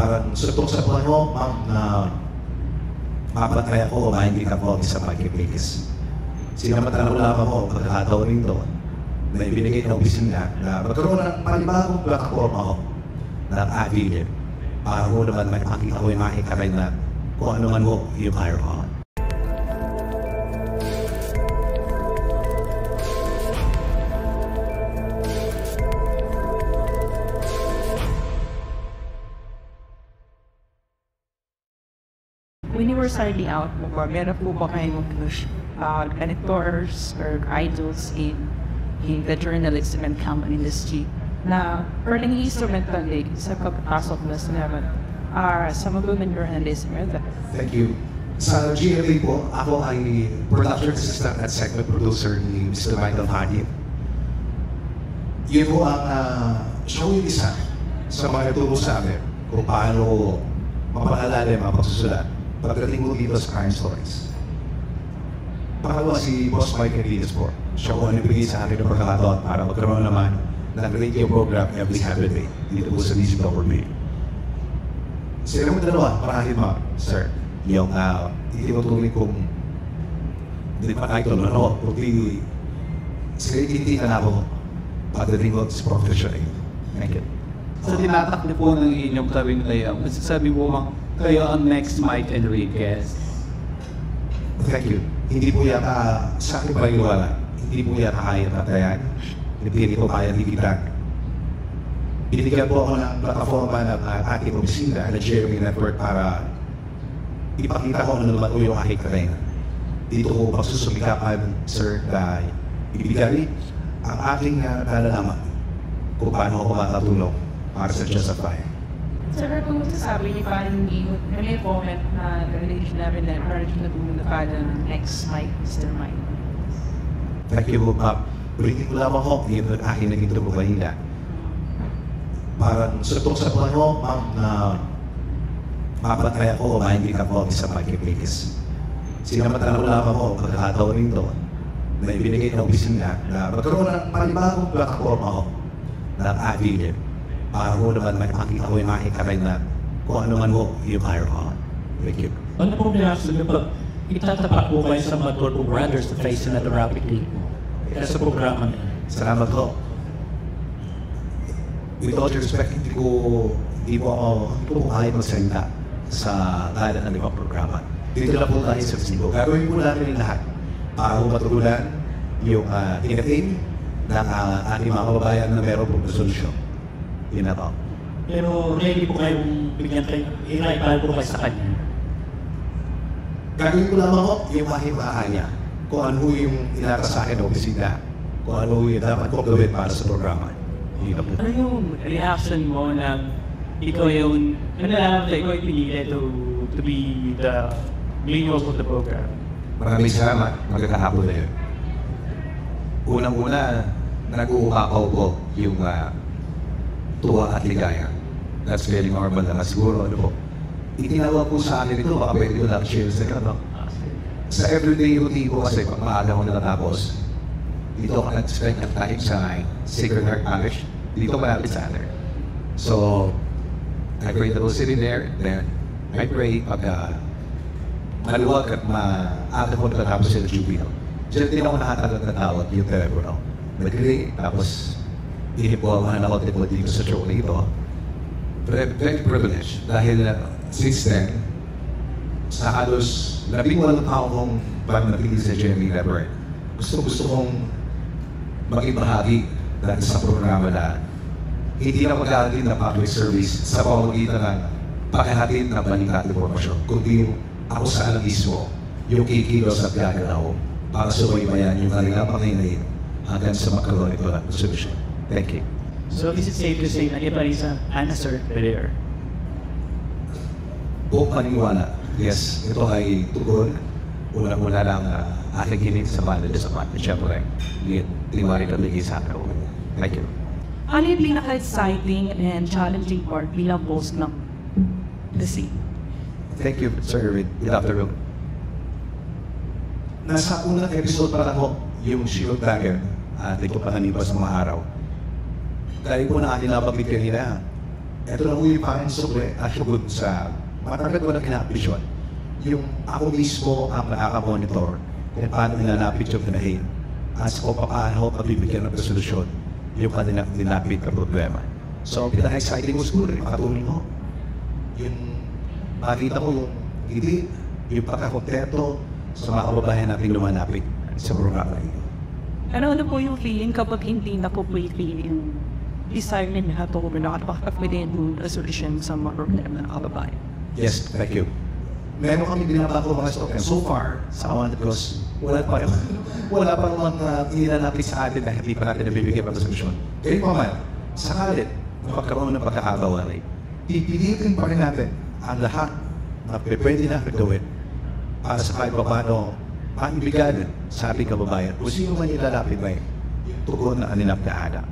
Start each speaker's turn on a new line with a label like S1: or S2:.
S1: parang suntok sa buhay mo, ma'am, na mapatay ako o mahindi ako sa pagkipigis. Sinamantala ko lamang ako pagkakataon rin na ibinigay ng opisina na magkaroon ng panibagong platform ako ng affiliate para ko naman may makita ko yung aking karay na kung ano man mo yung hire on.
S2: Were starting out mo ba, meron po ba kayong uh, mentors or idols in in the journalism and camera industry na earning instrumental din sa pagpasok na sa naman are some of women journalism
S1: Thank you. Sa GMA po, ako ay production assistant at segment producer ni Mr. Michael Hadim. Yun po ang uh, show yung isa sa mga nagturo sa amin kung paano mapakalalim ang pagsusulat pagdating mo dito sa crime stories. Pangalawa si Boss Mike Enriquez po. Siya po ang nagbigay sa akin ng pagkakataon para magkaroon naman ng radio program every Saturday dito po sa Me. Sila mo dalawa, marahil ma, sir, yung uh, itinutuloy kong hindi pa kahit ano, ano, kundi sila itinitinan na ako pagdating ko sa profession. Thank you.
S3: Sa tinatak niyo po ng inyong kawing tayo, masasabi mo bang kayo ang next Mike Enriquez?
S1: Thank you. Hindi po yata sa akin paniniwala, hindi po yata kaya natayan. Hindi po kaya likitan. Binigyan po ako ng plataforma ng uh, ating opisina na Jeremy Network para ipakita ko ano naman po yung aking karena. Dito ko pagsusumikapan, sir, na ibigay ang aking uh, nalalaman kung paano ako makatulong para sa Justify.
S2: Sir, kung masasabi niyo parang hindi mo, may comment na relation namin na encourage na pumunta ng next Mike, Mr. Mike.
S1: Thank you, ma'am. Ulitin ko lamang ho, yun ang aking naging tubo kanina. Parang sa buhay mo, ma'am, na mapatay ako o mahindi ako sa pagkipigis. Sinamantala ko lamang ho, pagkakataon doon na ibinigay ng opisina na magkaroon ng panibagong platform ako ng affiliate para ko naman may makita ko yung karay na kung ano man mo yung hire on. Thank you.
S4: Ano pong reaction niyo pag itatapak po kayo sa Maduro Brothers to face another rapid league? Kaya sa programa niyo.
S1: Salamat ko. With all due respect, hindi ko, hindi po ako, hindi po kaya magsalita sa ngalan ng ibang programa. Dito na po tayo sa festival. Gagawin po natin yung lahat para matugunan yung uh, tinatim ng uh, ating mga kababayan na meron pong resolusyon. Yun na po.
S4: Pero ready po kayong bigyan kayo, i-reply po kayo sa kanya.
S1: Gagawin ko lamang ko yung mahimaan niya kung ano yung inata sa akin ng opisina, kung ano yung dapat ko gawin para sa programa. Yun na po.
S4: Ano yung reaction mo na ikaw yung, ano lang na ikaw yung pinili to, to be the main host of the program?
S1: Maraming salamat. Magkakahapon na yun. Unang-una, nag-uukaw ko yung uh, tuwa at ligaya. That's very normal na siguro. Ano po, itinawag po sa akin ito, baka pwede ko lang share sa ano. Sa everyday routine ko kasi pag maaga ko natatapos, dito ako nag-spend ng time sa Sacred Heart Parish. Dito malapit sa atin. So, I pray that we'll sit in there, then I pray pag uh, maluwag at maaga ko natatapos sa Jubilo. Diyan din ako nakatagal na tawag yung telepono. Nag-relay, tapos inipuawahan ako din po dito sa show na ito. Very, very privileged dahil uh, since then, sa halos labing walang taong kong panatigil sa GMA Network, gusto gusto kong maging bahagi dahil sa programa na hindi na maghahatid ng public service sa pamamagitan ng pakihatid ng balita at informasyon, kundi ako sa alam mismo yung kikilos at gagalaw para subaybayan yung kanilang panginayin hanggang sa magkaroon ito ng solusyon. Thank you.
S4: So is it safe to say na iba rin sa unassert player?
S1: Buong paniniwala, yes, ito ay tugon. Una-una lang uh, aking hinig sa mga sa mga siyempre, liwari na bigay sa akin. Thank you.
S2: Ano yung pinaka-exciting and challenging part bilang host ng The Scene?
S1: Thank you, Sir Irwin. Good afternoon. Nasa unang episode pa ako, yung Shield Dagger, at ito pa nanipas sa mga araw. Dahil po na nabanggit kanina, ito na po yung pangin assured sa matagal ko na kinapisyon. Yung ako mismo ang nakaka-monitor kung paano nilalapit yung pinahin at kung paano mabibigyan ng resolusyon yung kanilang nilapit na problema. So, pinaka-exciting ko siguro, yung makatulong ko. Yung makita ko yung hindi, yung pagkakontento sa mga kababayan natin lumalapit sa programa ito.
S2: Ano ano po yung feeling kapag hindi na po fulfill yung nila to na makapagpapili yung resolution sa mga problema ng kababayan?
S1: Yes, thank you. Meron kami binabako mga stock and so far, sa Awan because wala pa wala pa naman uh, nilalapit sa atin na hindi pa natin nabibigyan ng solusyon. Kaya pa man, sakali, magkaroon ng pagkakagawa rin, pipilitin pa rin natin ang lahat na pwede natin gawin para sa kahit pa paano maibigan sa ating kababayan kung sino man ilalapit may tugon na kanilang dahada.